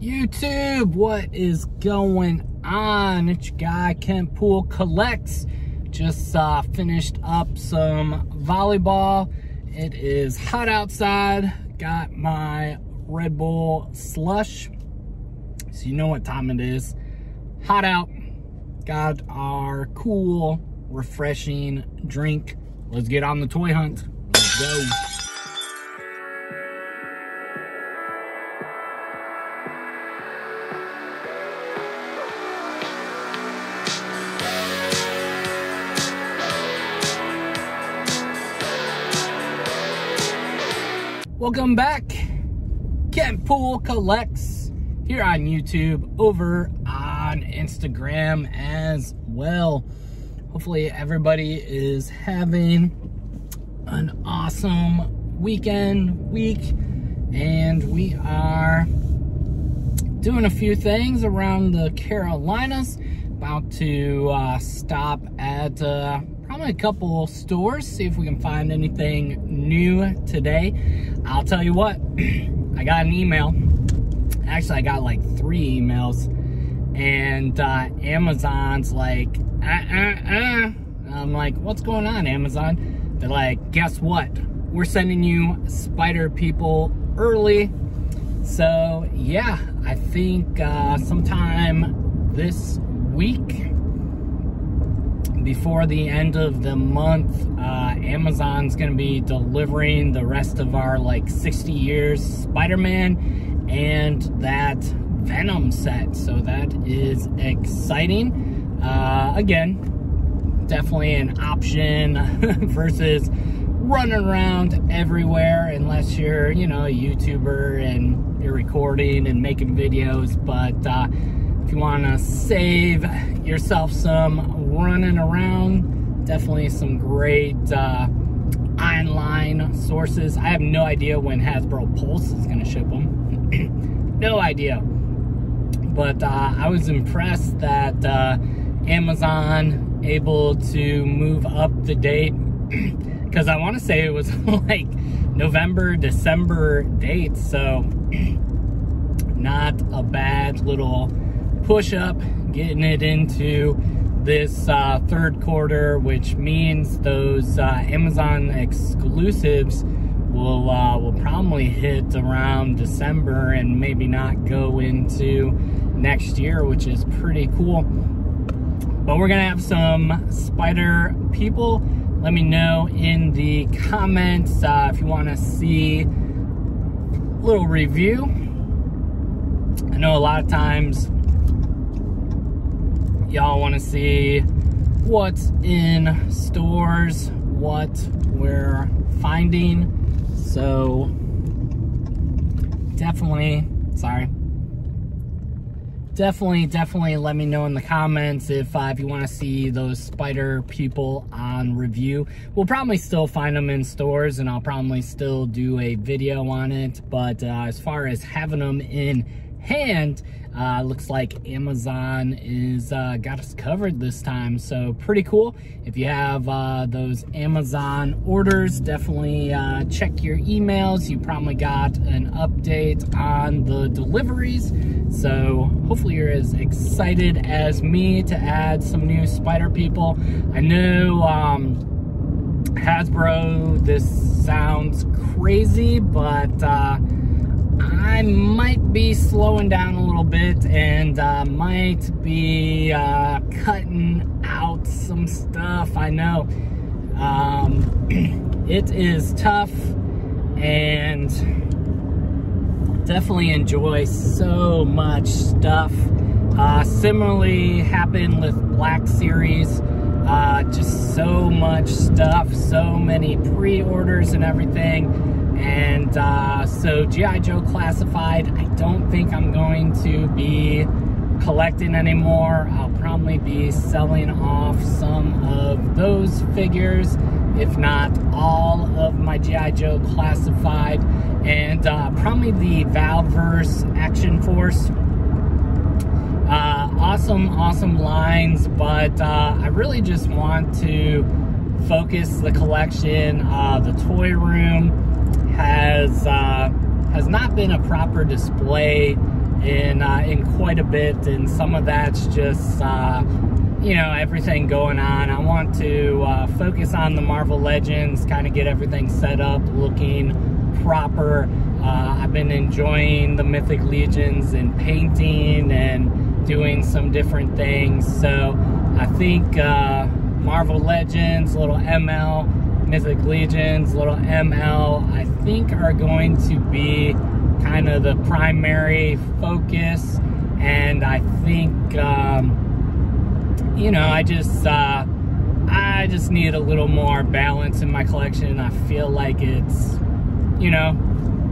YouTube, what is going on? It's your guy Kent Pool Collects. Just uh, finished up some volleyball. It is hot outside. Got my Red Bull slush. So you know what time it is. Hot out. Got our cool, refreshing drink. Let's get on the toy hunt. Let's go. Welcome back. Kent Pool Collects here on YouTube, over on Instagram as well. Hopefully everybody is having an awesome weekend, week, and we are doing a few things around the Carolinas. About to uh, stop at uh, a couple stores, see if we can find anything new today. I'll tell you what, I got an email. Actually, I got like three emails. And uh, Amazon's like, uh, uh, uh. I'm like, what's going on, Amazon? They're like, guess what? We're sending you Spider People early. So, yeah, I think uh, sometime this week, before the end of the month, uh, Amazon's going to be delivering the rest of our like 60 years Spider-Man and that Venom set. So that is exciting. Uh, again, definitely an option versus running around everywhere unless you're, you know, a YouTuber and you're recording and making videos. But uh, if you want to save yourself some running around. Definitely some great uh, online sources. I have no idea when Hasbro Pulse is going to ship them. no idea. But uh, I was impressed that uh, Amazon able to move up the date because I want to say it was like November, December dates. So not a bad little push up getting it into this uh, third quarter, which means those uh, Amazon exclusives will uh, will probably hit around December and maybe not go into next year, which is pretty cool. But we're gonna have some spider people. Let me know in the comments uh, if you want to see a little review. I know a lot of times y'all want to see what's in stores, what we're finding. So definitely, sorry. Definitely, definitely let me know in the comments if uh, if you want to see those spider people on review. We'll probably still find them in stores and I'll probably still do a video on it. But uh, as far as having them in hand, uh, looks like Amazon is uh, got us covered this time, so pretty cool. If you have uh, those Amazon orders, definitely uh, check your emails. You probably got an update on the deliveries, so hopefully you're as excited as me to add some new Spider People. I know um, Hasbro, this sounds crazy, but uh, I might be slowing down a little bit and uh, might be uh, cutting out some stuff. I know um, it is tough and definitely enjoy so much stuff. Uh, similarly happened with Black Series. Uh, just so much stuff, so many pre-orders and everything and uh, so G.I. Joe Classified, I don't think I'm going to be collecting anymore. I'll probably be selling off some of those figures, if not all of my G.I. Joe Classified. And uh, probably the Valaverse Action Force. Uh, awesome, awesome lines, but uh, I really just want to focus the collection, uh, the toy room, has uh, has not been a proper display in in quite a bit, and some of that's just, uh, you know, everything going on. I want to uh, focus on the Marvel Legends, kind of get everything set up, looking proper. Uh, I've been enjoying the Mythic Legions and painting and doing some different things. So I think uh, Marvel Legends, little ML, Mythic Legions, little ML, I think are going to be kind of the primary focus. And I think, um, you know, I just, uh, I just need a little more balance in my collection. I feel like it's, you know,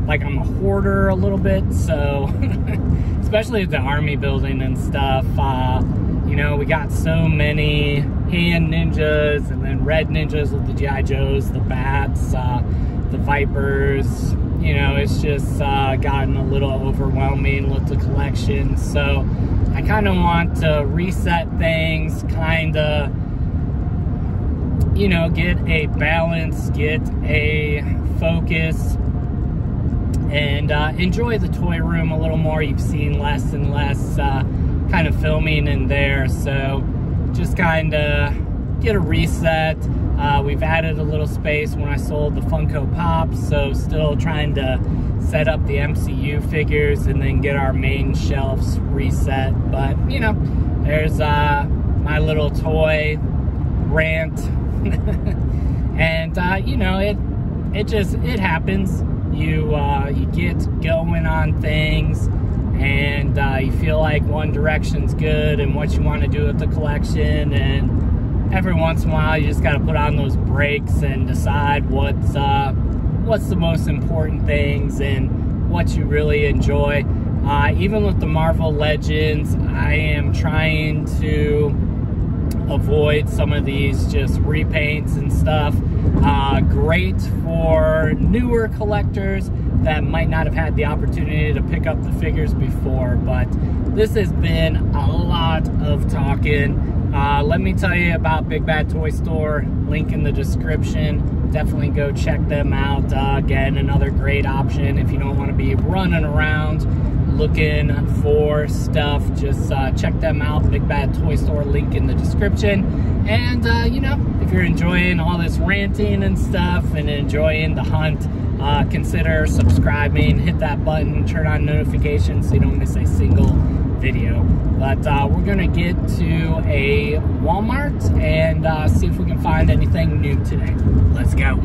like I'm a hoarder a little bit. So, especially the army building and stuff, uh, you know, we got so many hand ninjas and then red ninjas with the G.I. Joes, the bats, uh, the vipers, you know, it's just uh, gotten a little overwhelming with the collection. So I kind of want to reset things, kind of, you know, get a balance, get a focus, and uh, enjoy the toy room a little more. You've seen less and less uh, kind of filming in there. So just kind of get a reset. Uh, we've added a little space when I sold the Funko Pops, so still trying to set up the MCU figures and then get our main shelves reset. But, you know, there's uh, my little toy rant. and, uh, you know, it it just, it happens. You, uh, you get going on things and uh, you feel like one direction's good and what you want to do with the collection and every once in a while you just got to put on those brakes and decide what's uh, what's the most important things and what you really enjoy. Uh, even with the Marvel Legends, I am trying to avoid some of these just repaints and stuff. Uh, great for newer collectors that might not have had the opportunity to pick up the figures before, but this has been a lot of talking. Uh, let me tell you about Big Bad Toy Store, link in the description. Definitely go check them out. Uh, again, another great option if you don't want to be running around looking for stuff. Just uh, check them out. Big Bad Toy Store, link in the description. And, uh, you know, if you're enjoying all this ranting and stuff and enjoying the hunt, uh, consider subscribing, hit that button, turn on notifications so you don't miss a single video. But uh, we're gonna get to a Walmart and uh, see if we can find anything new today. Let's go.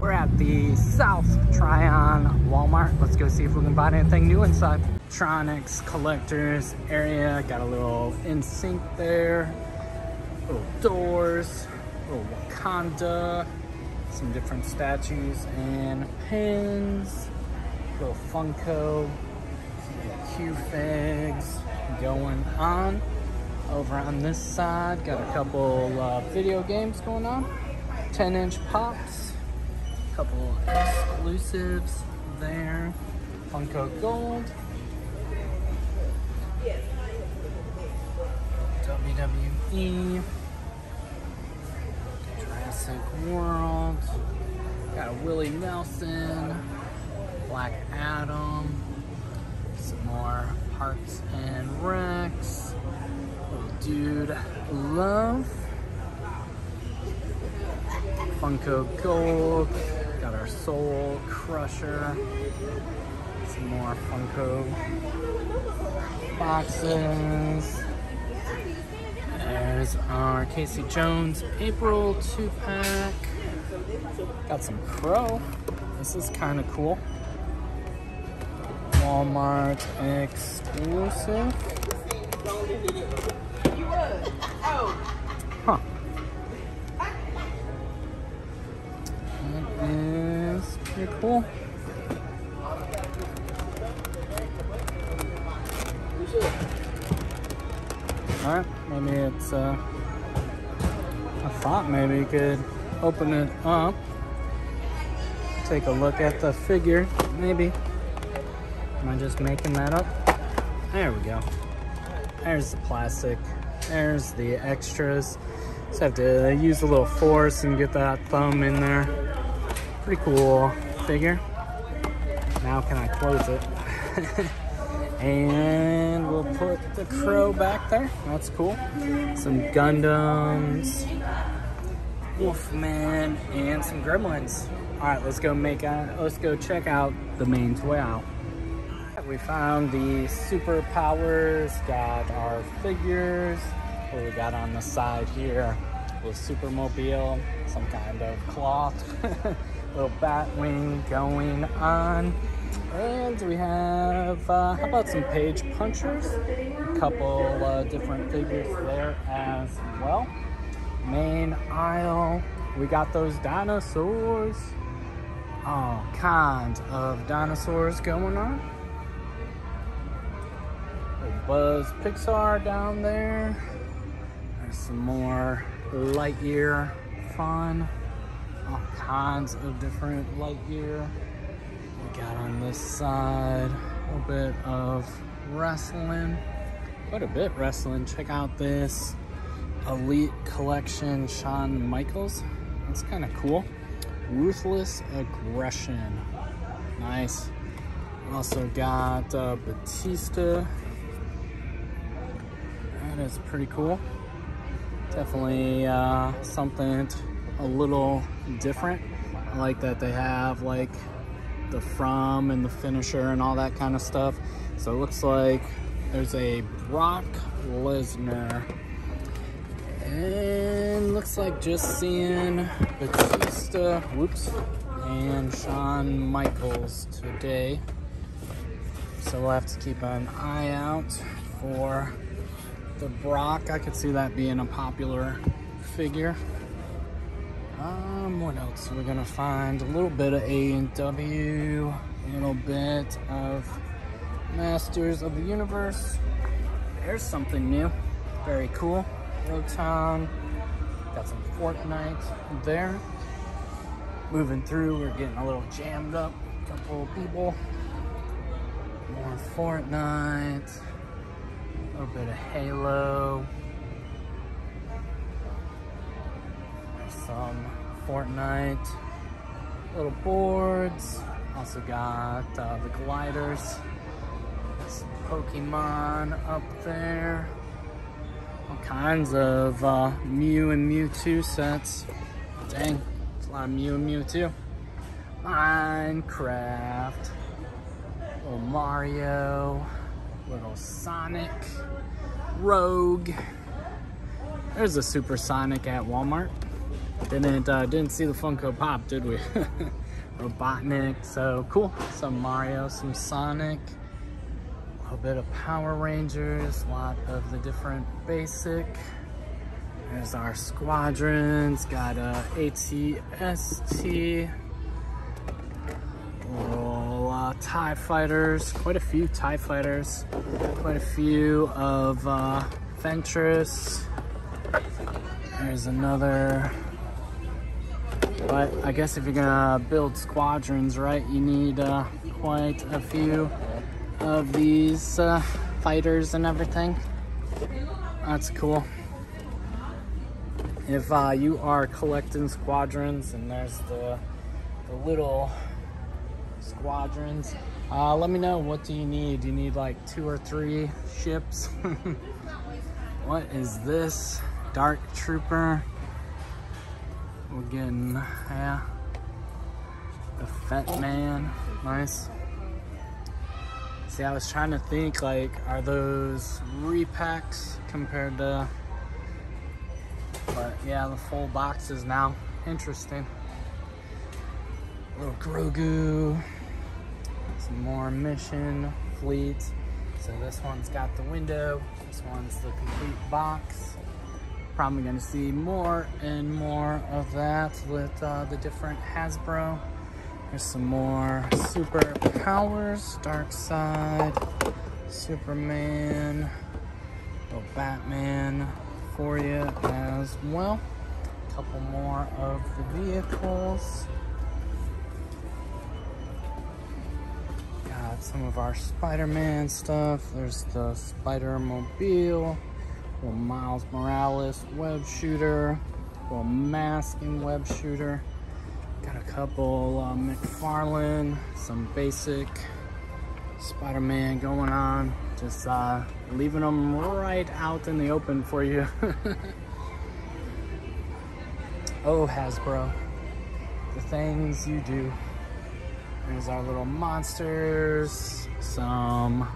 We're at the South Tryon Walmart. Let's go see if we can find anything new inside. Tronics collectors area. Got a little NSYNC there. Little doors. Little Wakanda. Some different statues and pins. Little Funko. Q-Figs going on. Over on this side, got a couple uh, video games going on. 10 inch pops, couple exclusives there. Funko Gold. WWE. Jurassic World. Got a Willie Nelson. Black Adam. Some more Parks and Recs. Dude love. Funko Gold. Got our Soul Crusher. Some more Funko boxes. There's our Casey Jones April 2-pack. Got some Crow. This is kind of cool. Walmart exclusive. Huh. That is pretty cool. Uh, I thought maybe you could open it up, take a look at the figure, maybe. Am I just making that up? There we go. There's the plastic. There's the extras. Just have to use a little force and get that thumb in there. Pretty cool figure. Now can I close it? and we'll put the crow back there. That's cool. Some Gundams, Wolfman, and some Gremlins. All right, let's go make a, let's go check out the main toy aisle. We found the superpowers, got our figures. What we got on the side here was Supermobile, some kind of cloth, little bat wing going on. And we have, uh, how about some page punchers? Couple uh, different figures there as well. Main aisle, we got those dinosaurs. All kinds of dinosaurs going on. Buzz Pixar down there. There's some more Lightyear fun. All kinds of different Lightyear. We got on this side a little bit of wrestling. Quite a bit wrestling. Check out this Elite Collection Shawn Michaels. That's kind of cool. Ruthless Aggression. Nice. Also got uh, Batista that is pretty cool. Definitely uh, something a little different. I like that they have like the from and the finisher and all that kind of stuff. So it looks like there's a Brock Lesnar. And looks like just seeing Batista, whoops, and Shawn Michaels today. So we'll have to keep an eye out for the Brock, I could see that being a popular figure. Um, what else? We're gonna find a little bit of AEW, a little bit of Masters of the Universe. There's something new. Very cool. Roton. Got some Fortnite there. Moving through, we're getting a little jammed up. Couple of people. More Fortnite. A little bit of Halo. Some Fortnite. Little boards. Also got uh, the gliders. Pokemon up there. All kinds of uh, Mew and Mewtwo sets. Dang, it's a lot of Mew and Mewtwo. Minecraft. Little Mario little Sonic, Rouge. There's a Super Sonic at Walmart. Didn't uh, didn't see the Funko Pop, did we? Robotnik, so cool. Some Mario, some Sonic, a bit of Power Rangers, a lot of the different basic. There's our squadrons, got a ATST, uh, TIE fighters, quite a few TIE fighters, quite a few of uh, Ventress. There's another, but I guess if you're gonna build squadrons, right, you need uh, quite a few of these uh, fighters and everything. That's cool. If uh, you are collecting squadrons and there's the, the little squadrons. Uh, let me know, what do you need? You need like two or three ships? what is this? Dark Trooper. We're getting, yeah. The Fett Man, nice. See, I was trying to think like, are those repacks compared to, but yeah, the full boxes now. Interesting. Little Grogu some more mission fleet. So this one's got the window, this one's the complete box. Probably gonna see more and more of that with uh, the different Hasbro. There's some more super powers, Darkseid, Superman, little Batman for you as well. A couple more of the vehicles. Got some of our Spider-Man stuff. There's the Spider-Mobile, little Miles Morales web shooter, little masking web shooter. Couple uh, McFarlane, some basic Spider-Man going on. Just uh, leaving them right out in the open for you. oh, Hasbro, the things you do. There's our little monsters, some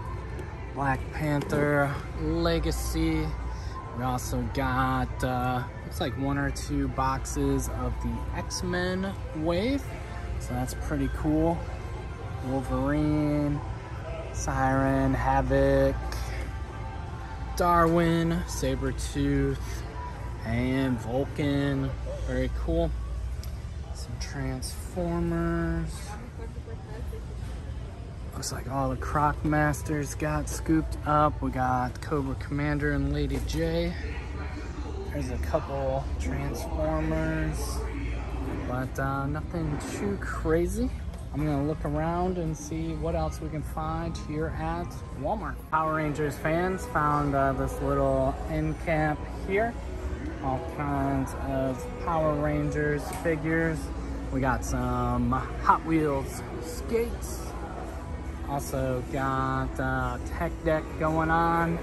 Black Panther Legacy. We also got, uh, looks like one or two boxes of the X-Men wave. So that's pretty cool. Wolverine, Siren, Havok, Darwin, Sabretooth, and Vulcan. Very cool. Some Transformers. Looks like all the Croc Masters got scooped up. We got Cobra Commander and Lady J. There's a couple Transformers, but uh, nothing too crazy. I'm gonna look around and see what else we can find here at Walmart. Power Rangers fans found uh, this little end cap here. All kinds of Power Rangers figures. We got some Hot Wheels skates. Also got uh, tech deck going on.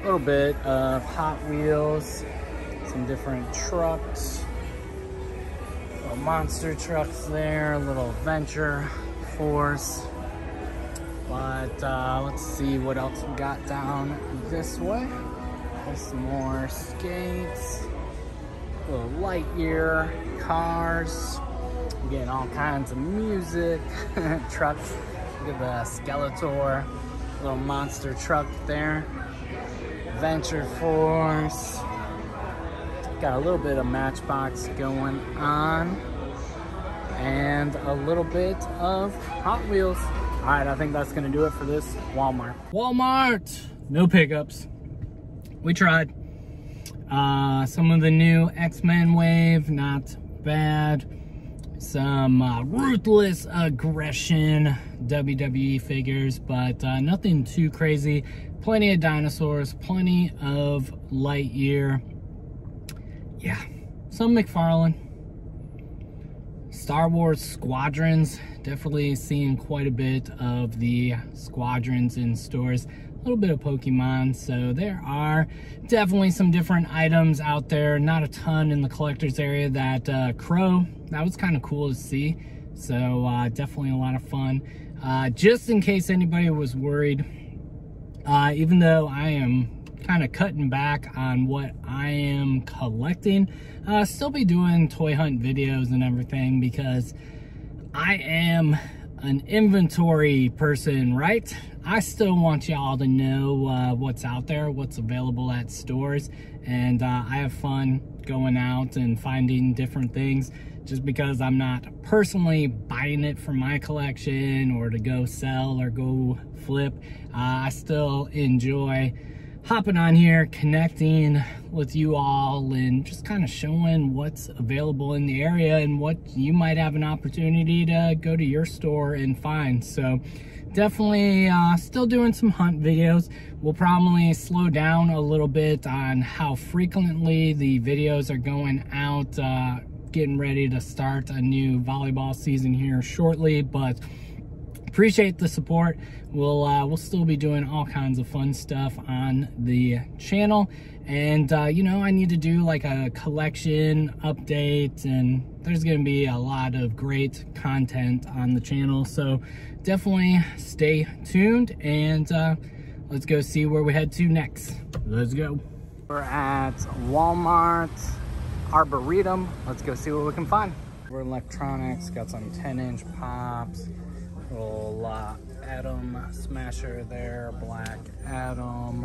A little bit of Hot Wheels. Some different trucks Little monster trucks there, little Venture Force. But uh, let's see what else we got down this way. There's some more skates, little Lightyear, cars. We're getting all kinds of music, trucks. Look at the Skeletor, little monster truck there. Venture Force. Got a little bit of Matchbox going on and a little bit of Hot Wheels. All right, I think that's gonna do it for this Walmart. Walmart, no pickups. We tried. Uh, some of the new X-Men wave, not bad. Some uh, ruthless aggression WWE figures, but uh, nothing too crazy. Plenty of dinosaurs, plenty of Lightyear. Yeah, some McFarlane. Star Wars Squadrons, definitely seeing quite a bit of the Squadrons in stores. A little bit of Pokemon, so there are definitely some different items out there. Not a ton in the collector's area. That uh, Crow, that was kind of cool to see. So uh, definitely a lot of fun. Uh, just in case anybody was worried, uh, even though I am kind of cutting back on what I am collecting. Uh, still be doing toy hunt videos and everything because I am an inventory person, right? I still want y'all to know uh, what's out there, what's available at stores, and uh, I have fun going out and finding different things just because I'm not personally buying it for my collection or to go sell or go flip. Uh, I still enjoy hopping on here, connecting with you all and just kind of showing what's available in the area and what you might have an opportunity to go to your store and find. So definitely uh, still doing some hunt videos. We'll probably slow down a little bit on how frequently the videos are going out, uh, getting ready to start a new volleyball season here shortly, but appreciate the support. We'll uh, we'll still be doing all kinds of fun stuff on the channel, and uh, you know I need to do like a collection update, and there's gonna be a lot of great content on the channel. So definitely stay tuned, and uh, let's go see where we head to next. Let's go. We're at Walmart Arboretum. Let's go see what we can find. We're electronics, got some 10 inch pops, Little uh, Atom Smasher there, Black Adam,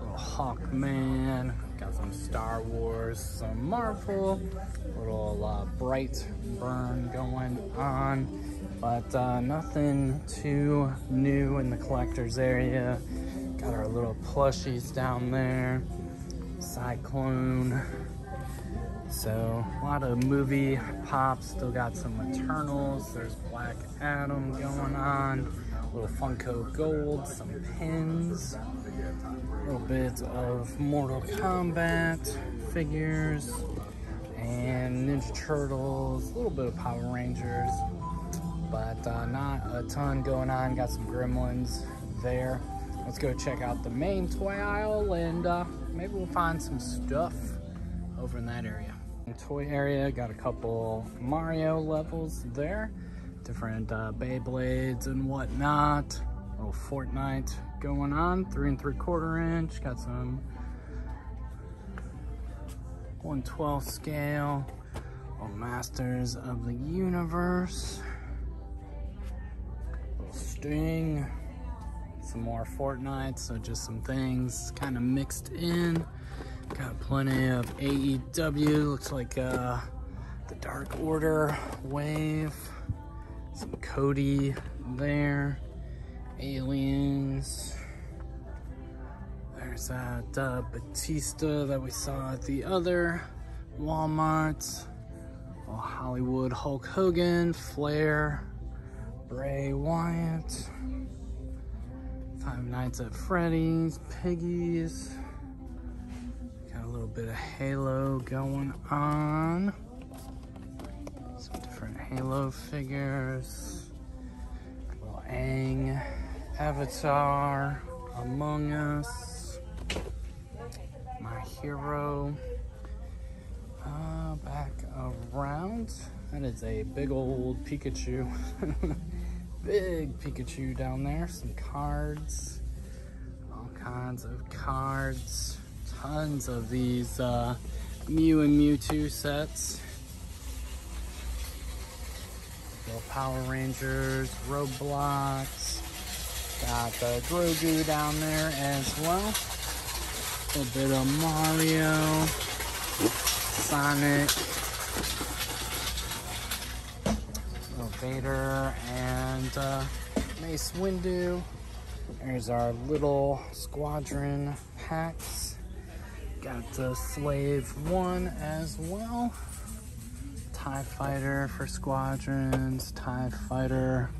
little Hawkman, got some Star Wars, some Marvel, little uh, bright burn going on, but uh, nothing too new in the collector's area. Got our little plushies down there, Cyclone, so a lot of movie pops, still got some Eternals, there's Black Adam going on, a little Funko Gold, some pins, a little bit of Mortal Kombat figures, and Ninja Turtles, a little bit of Power Rangers, but uh, not a ton going on. Got some Gremlins there. let's go check out the main toy aisle and uh, maybe we'll find some stuff over in that area. In toy area, got a couple Mario levels there, different uh, Beyblades and whatnot. Little Fortnite going on, three and three quarter inch. Got some 112 scale, little Masters of the Universe, little Sting, some more Fortnite, so just some things kind of mixed in. Got plenty of AEW, looks like uh, the Dark Order wave, some Cody there aliens. There's that uh, Batista that we saw at the other Walmart. Oh, Hollywood Hulk Hogan, Flair, Bray Wyatt, Five Nights at Freddy's, Piggies. Got a little bit of Halo going on. Some different Halo figures. Little Aang. Avatar, Among Us, My Hero. Uh, back around. That is a big old Pikachu. big Pikachu down there. Some cards. All kinds of cards. Tons of these uh, Mew and Mewtwo sets. Little Power Rangers, Roblox, Got the Grogu down there as well. A bit of Mario, Sonic, Vader, and uh, Mace Windu. There's our little squadron packs. Got the Slave 1 as well. TIE Fighter for squadrons, TIE Fighter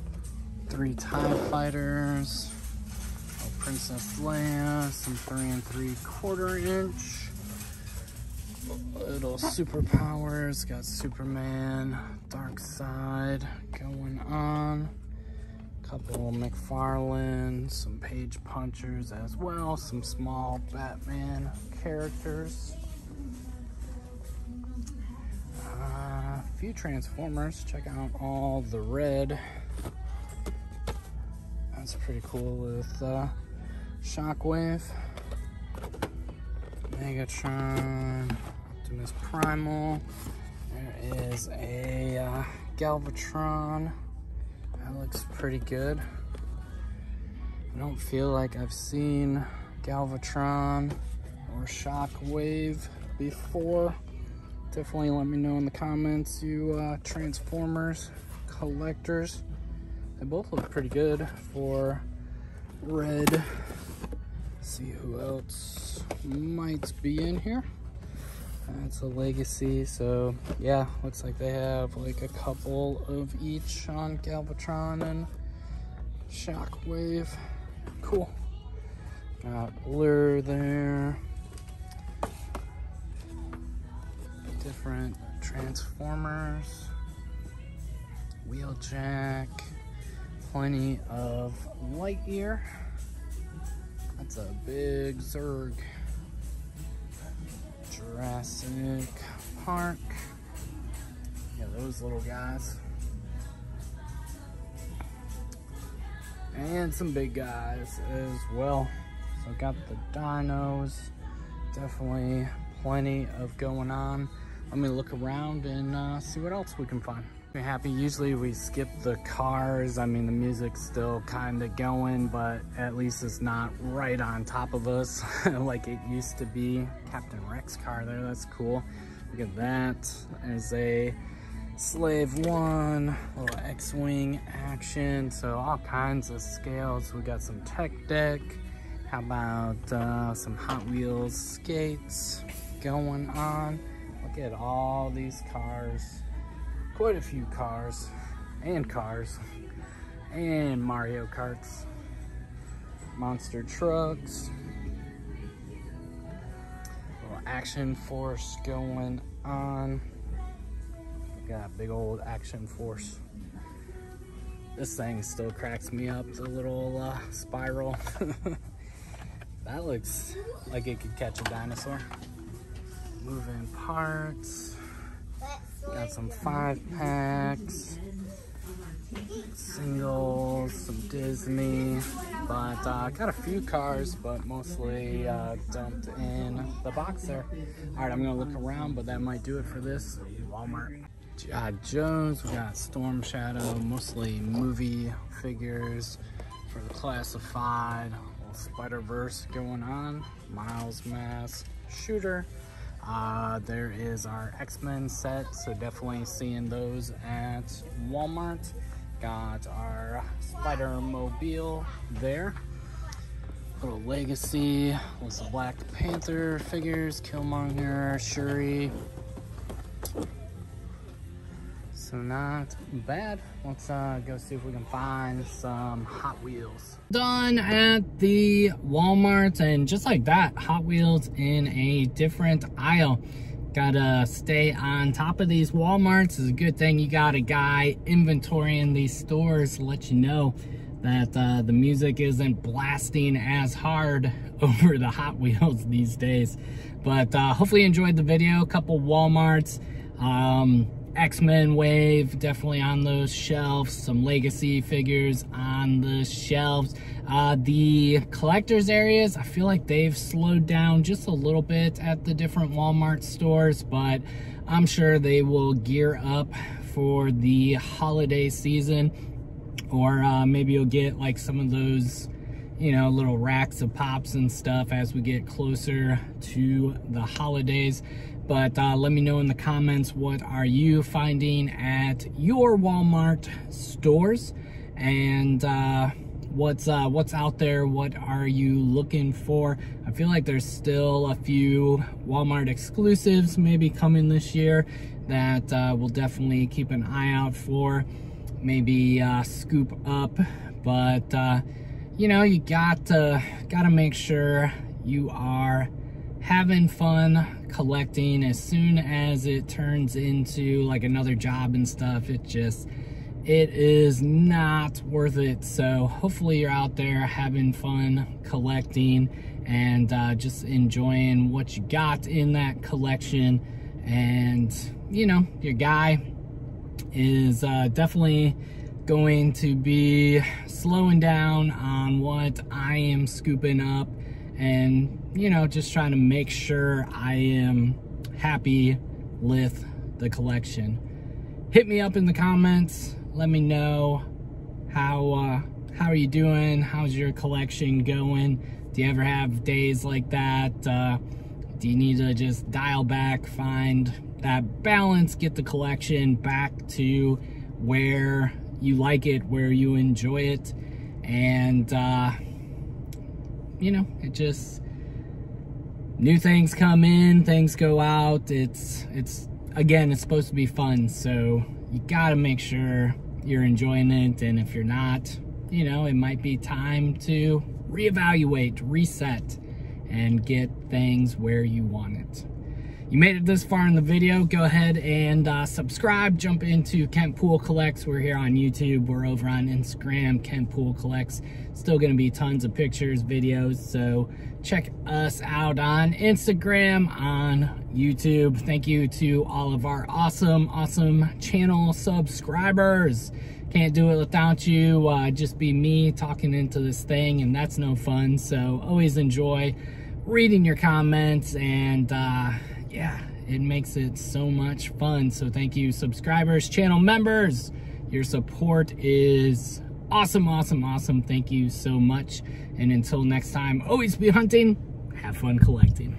three TIE fighters, Princess Leia, some three and three quarter inch, little superpowers, got Superman, Darkseid going on, couple McFarlane, some page punchers as well, some small Batman characters. Uh, a few Transformers, check out all the red. That's pretty cool with uh, Shockwave, Megatron, Optimus Primal. There is a uh, Galvatron. That looks pretty good. I don't feel like I've seen Galvatron or Shockwave before. Definitely let me know in the comments, you uh, Transformers collectors. They both look pretty good for red. See who else might be in here. That's a legacy, so yeah, looks like they have like a couple of each on Galvatron and Shockwave. Cool. Got Blurr there. Different Transformers. Wheeljack plenty of Lightyear. That's a big Zerg. Jurassic Park. Yeah, those little guys. And some big guys as well. So got the dinos. Definitely plenty of going on. Let me look around and uh, see what else we can find happy. Usually we skip the cars. I mean, the music's still kind of going, but at least it's not right on top of us like it used to be. Captain Rex car there, that's cool. Look at that. There's a Slave 1, little X-Wing action. So all kinds of scales. We got some tech deck. How about uh, some Hot Wheels skates going on? Look at all these cars quite a few cars and cars and Mario Karts, monster trucks, little action force going on. Got big old action force. This thing still cracks me up, the little uh, spiral. That looks like it could catch a dinosaur. Moving parts. Got some five packs, singles, some Disney, but uh, got a few cars, but mostly uh, dumped in the box there. All right, I'm gonna look around, but that might do it for this Walmart. G.I. Joes, we got Storm Shadow, mostly movie figures for the classified. Spider-Verse going on, Miles mask, shooter. Uh, there is our X-Men set, so definitely seeing those at Walmart. Got our Spider-Mobile there. Little Legacy with the Black Panther figures, Killmonger, Shuri, so not bad. Let's uh, go see if we can find some Hot Wheels. Done at the Walmart and just like that, Hot Wheels in a different aisle. Gotta stay on top of these Walmarts. It's a good thing you got a guy inventorying these stores to let you know that uh, the music isn't blasting as hard over the Hot Wheels these days. But uh, hopefully you enjoyed the video. A couple Walmarts. Um, X-Men wave definitely on those shelves some legacy figures on the shelves uh, the collectors areas I feel like they've slowed down just a little bit at the different Walmart stores but I'm sure they will gear up for the holiday season or uh, maybe you'll get like some of those you know, little racks of pops and stuff as we get closer to the holidays. But uh, let me know in the comments what are you finding at your Walmart stores and uh, what's uh, what's out there. What are you looking for? I feel like there's still a few Walmart exclusives maybe coming this year that uh, we'll definitely keep an eye out for. Maybe uh, scoop up, but uh, you know you got to got to make sure you are having fun collecting. As soon as it turns into like another job and stuff it just it is not worth it. So hopefully you're out there having fun collecting and uh, just enjoying what you got in that collection. And you know your guy is uh, definitely going to be slowing down on what I am scooping up and you know just trying to make sure I am happy with the collection. Hit me up in the comments. Let me know how uh, how are you doing? How's your collection going? Do you ever have days like that uh, do you need to just dial back find that balance get the collection back to where you like it where you enjoy it? And uh, you know, it just new things come in, things go out. It's it's again, it's supposed to be fun, so you got to make sure you're enjoying it. And if you're not, you know, it might be time to reevaluate, reset and get things where you want it you made it this far in the video, go ahead and uh, subscribe. Jump into Kent Pool Collects. We're here on YouTube. We're over on Instagram, Kent Pool Collects. Still going to be tons of pictures, videos. So check us out on Instagram, on YouTube. Thank you to all of our awesome, awesome channel subscribers. Can't do it without you. Uh, just be me talking into this thing, and that's no fun. So always enjoy reading your comments and uh, yeah, it makes it so much fun. So thank you, subscribers, channel members. Your support is awesome, awesome, awesome. Thank you so much. And until next time, always be hunting, have fun collecting.